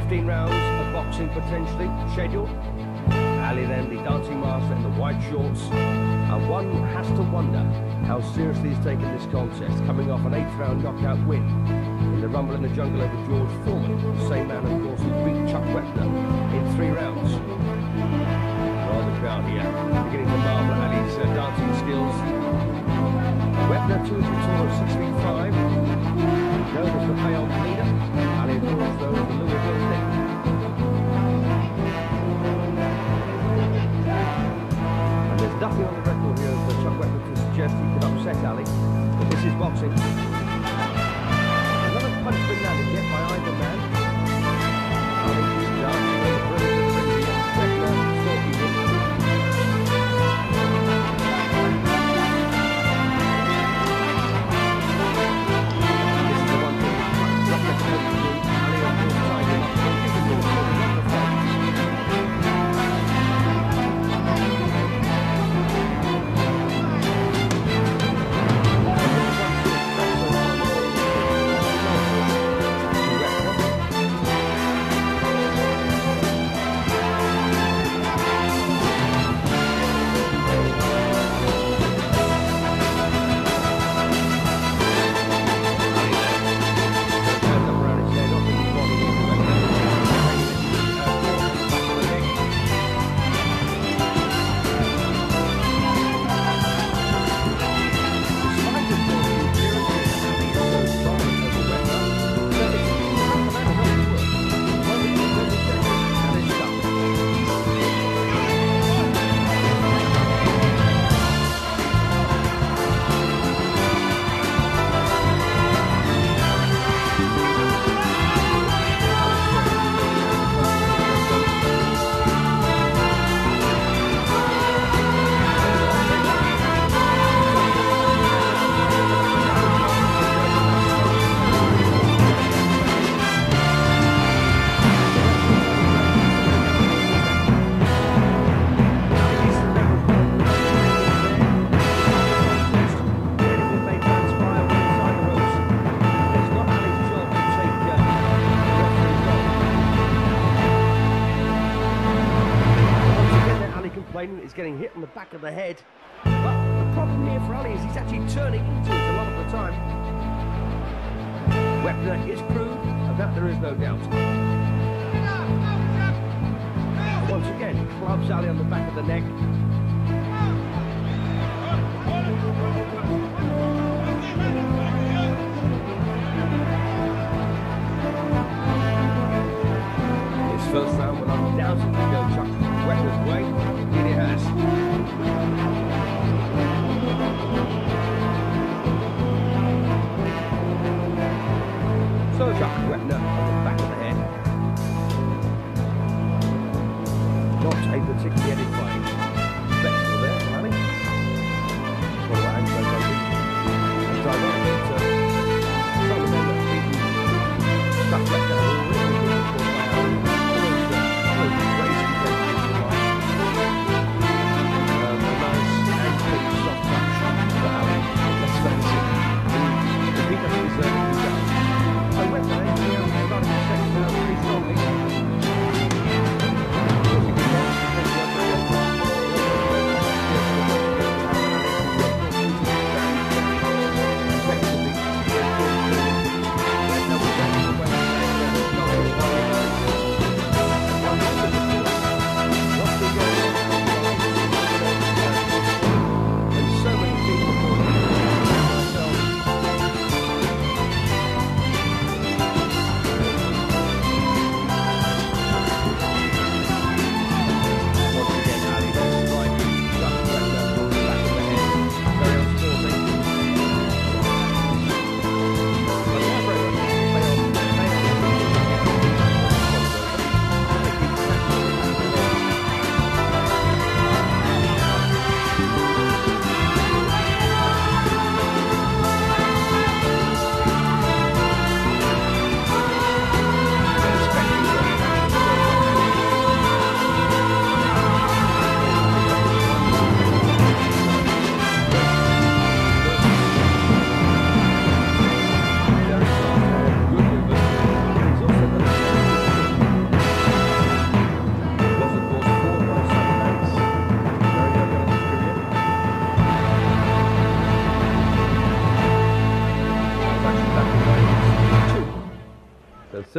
15 rounds of boxing potentially scheduled. Ali then, the dancing master in the white shorts. And one has to wonder how seriously he's taken this contest, coming off an eighth round knockout win in the Rumble in the Jungle over George Foreman, the same man, of course, who beat Chuck Wepner in three rounds. The crowd here beginning to marvel at Ali's uh, dancing skills. Wepner, getting hit on the back of the head. But the problem here for Ali is he's actually turning into it a lot of the time. Wepner is crude, of that there is no doubt. Once again, clubs Ali on the back of the neck. So Chuck Wepner on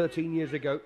13 years ago.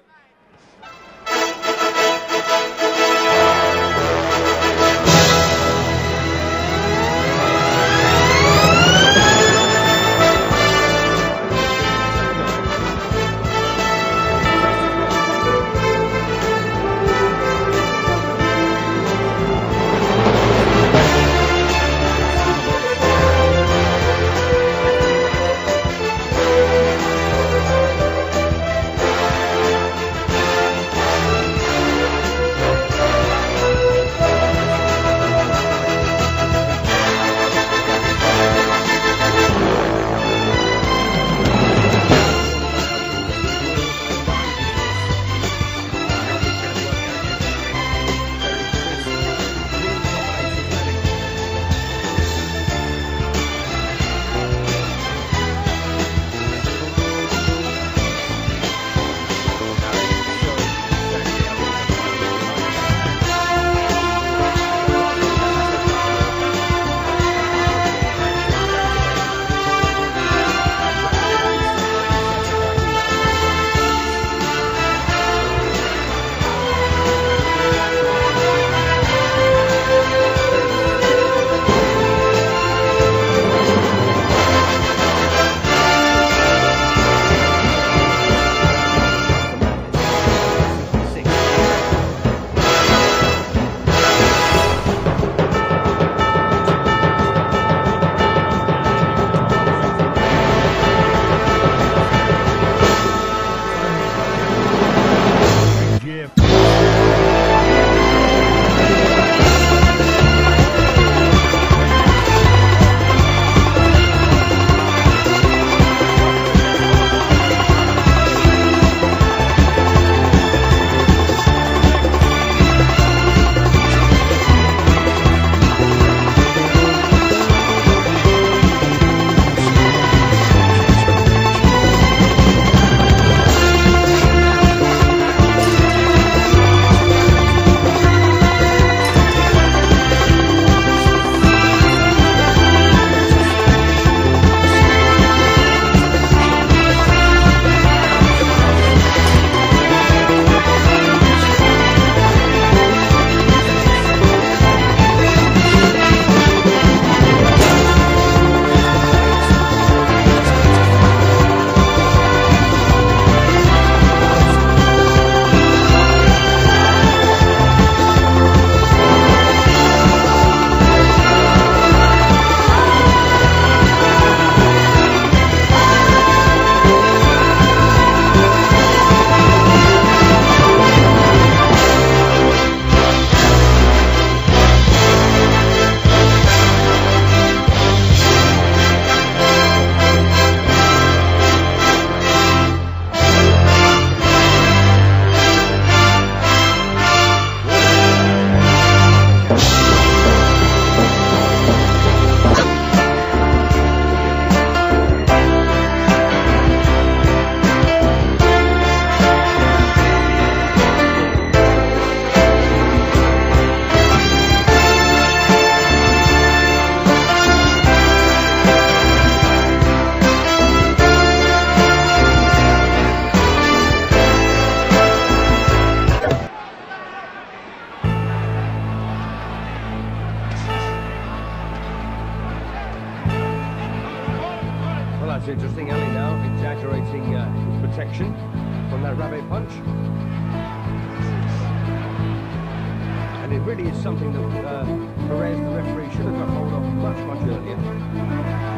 That's interesting. Ali now exaggerating uh, his protection from that rabbit punch. And it really is something that uh, Perez, the referee, should have got hold of much, much earlier.